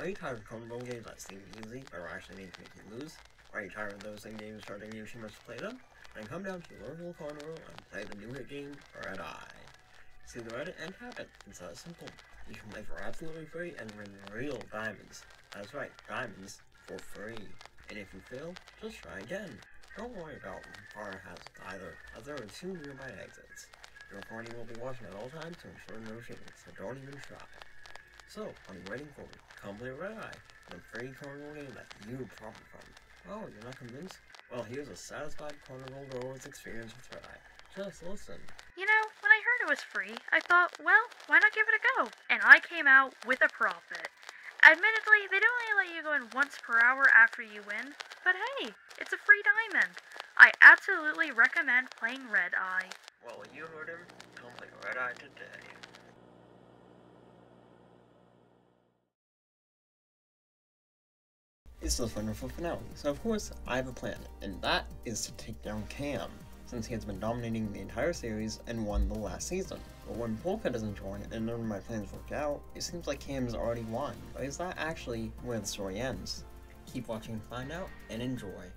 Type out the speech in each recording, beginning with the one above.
Are you tired of combo games that seem easy but are actually make you lose? Are you tired of those same games charging you too much to play them? Then come down to your local corner and play the new hit game, Red Eye. See the Reddit and tap it. It's that simple. You can play for absolutely free and win real diamonds. That's right, diamonds for free. And if you fail, just try again. Don't worry about fire hazards either, as there are two nearby exits. Your party will be watching at all times to ensure no cheating, so don't even try. So, what are you waiting for? Come play Red Eye, the free carnival game that you profit from. Oh, you're not convinced? Well, here's a satisfied carnival goer's experience with Red Eye. Just listen. You know, when I heard it was free, I thought, well, why not give it a go? And I came out with a profit. Admittedly, they don't only let you go in once per hour after you win, but hey, it's a free diamond. I absolutely recommend playing Red Eye. Well, you heard him. Come play Red Eye today. It's the wonderful finale, so of course I have a plan, and that is to take down Kam, since he has been dominating the entire series and won the last season. But when Polka doesn't join and none of my plans work out, it seems like Kam has already won. But is that actually where the story ends? Keep watching to find out, and enjoy.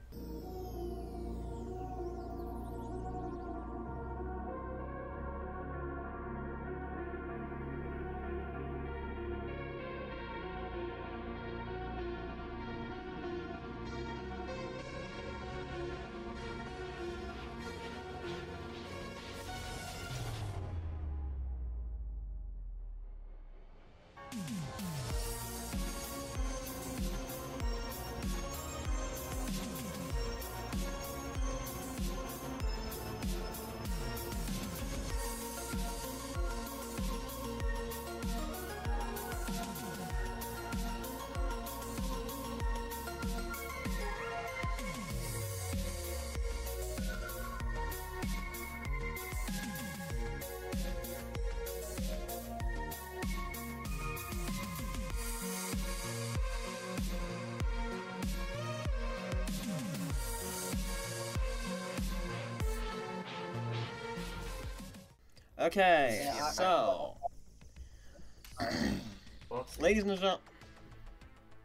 Okay, Yeah, so, ladies and gen-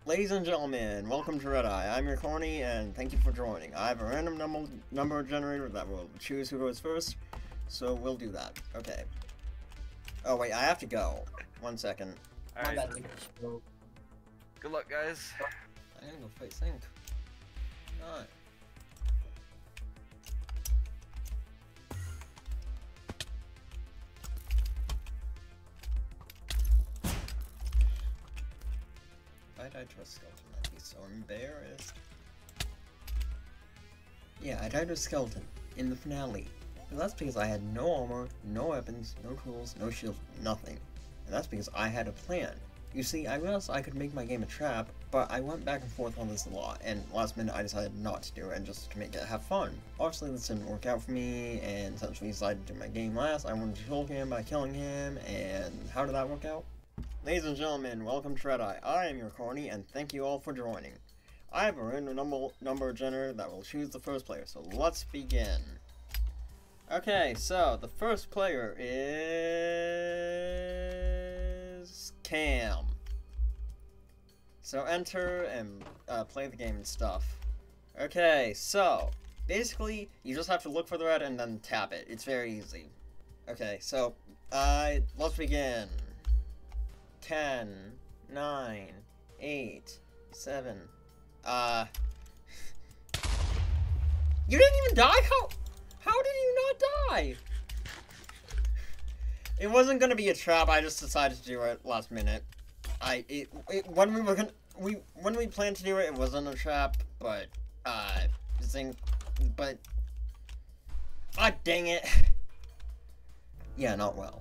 ladies and gentlemen, welcome to Red Eye. I'm your corny, and thank you for joining. I have a random number number generator that will choose who goes first, so we'll do that. Okay. Oh wait, I have to go. One second. My Alright, bad. Good luck, guys. I gotta go fight Zinc. Not. If I a skeleton, I'd be so embarrassed. Yeah, I died to skeleton in the finale. And that's because I had no armor, no weapons, no tools, no shields, nothing. And that's because I had a plan. You see, I realized I could make my game a trap, but I went back and forth on this a lot, and last minute I decided not to do it and just to make it have fun. Obviously this didn't work out for me, and since we decided to do my game last, I wanted to kill him by killing him, and how did that work out? Ladies and gentlemen, welcome to Red Eye. I am your corny, and thank you all for joining. I have a random number, number generator that will choose the first player, so let's begin. Okay, so the first player is Kam. So enter and uh, play the game and stuff. Okay, so basically you just have to look for the red and then tap it. It's very easy. Okay, so uh, let's begin. 10, 9, 8, 7, uh... You didn't even die? How, how did you not die? It wasn't gonna be a trap, I just decided to do it last minute. I, it, it when we were gonna, we, when we planned to do it, it wasn't a trap, but, uh, Zinc, but, ah, dang it. yeah, not well.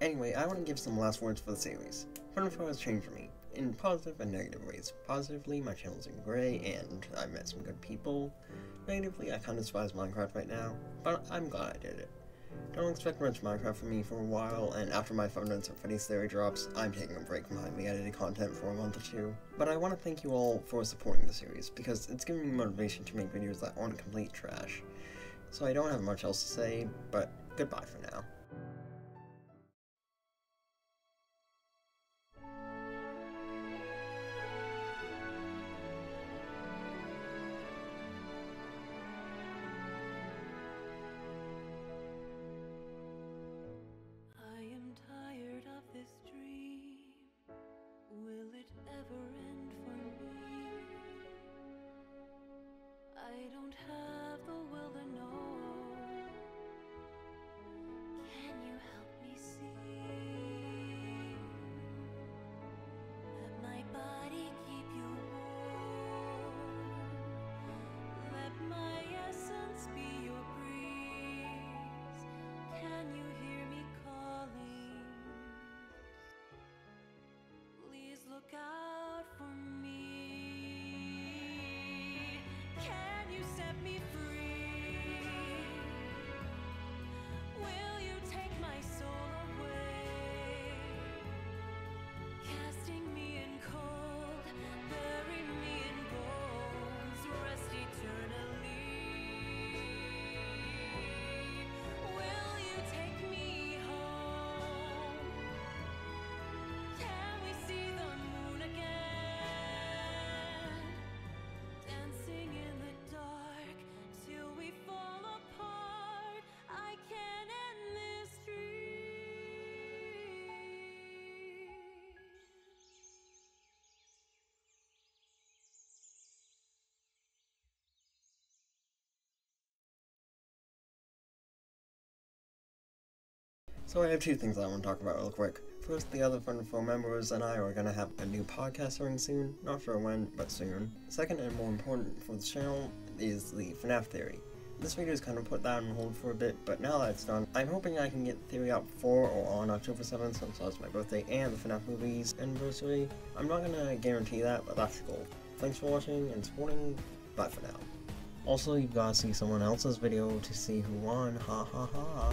Anyway, I want to give some last words for the series. Funfo has changed for me, in positive and negative ways. Positively, my channel's in gray, and I met some good people. Negatively, I kind of despise Minecraft right now, but I'm glad I did it. Don't expect much Minecraft from me for a while, and after my Five Nights at Freddy's Theory drops, I'm taking a break from highly edited content for a month or two. But I want to thank you all for supporting the series, because it's given me motivation to make videos that aren't complete trash. So I don't have much else to say, but goodbye for now. So I have two things I want to talk about real quick. First, the other Fun Four members and I are gonna have a new podcast starting soon. Not sure when, but soon. Second, and more important for the channel, is the FNAF theory. This video is kind of put that on hold for a bit, but now that it's done, I'm hoping I can get the theory out for or on October 7th, since that's my birthday and the FNAF movie's anniversary. I'm not gonna guarantee that, but that's the goal. Thanks for watching and supporting. Bye for now. Also, you've gotta see someone else's video to see who won. Ha ha ha.